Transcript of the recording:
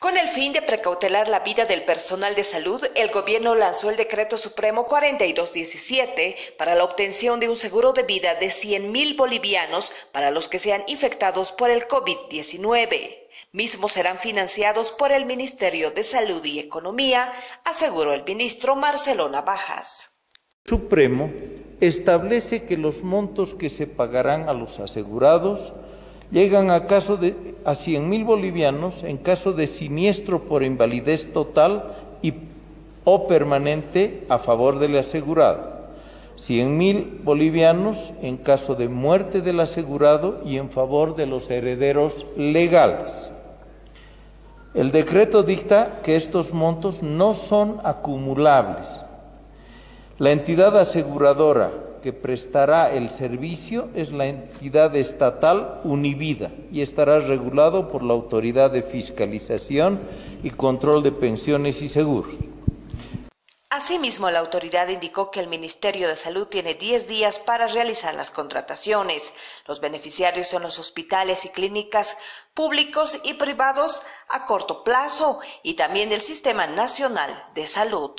Con el fin de precautelar la vida del personal de salud, el gobierno lanzó el Decreto Supremo 4217 para la obtención de un seguro de vida de 100 mil bolivianos para los que sean infectados por el COVID-19. Mismos serán financiados por el Ministerio de Salud y Economía, aseguró el ministro Marcelo Navajas. Supremo establece que los montos que se pagarán a los asegurados llegan a, caso de, a 100 mil bolivianos en caso de siniestro por invalidez total y, o permanente a favor del asegurado. 100 mil bolivianos en caso de muerte del asegurado y en favor de los herederos legales. El decreto dicta que estos montos no son acumulables. La entidad aseguradora que prestará el servicio es la entidad estatal Univida y estará regulado por la Autoridad de Fiscalización y Control de Pensiones y Seguros. Asimismo, la autoridad indicó que el Ministerio de Salud tiene 10 días para realizar las contrataciones. Los beneficiarios son los hospitales y clínicas públicos y privados a corto plazo y también del Sistema Nacional de Salud.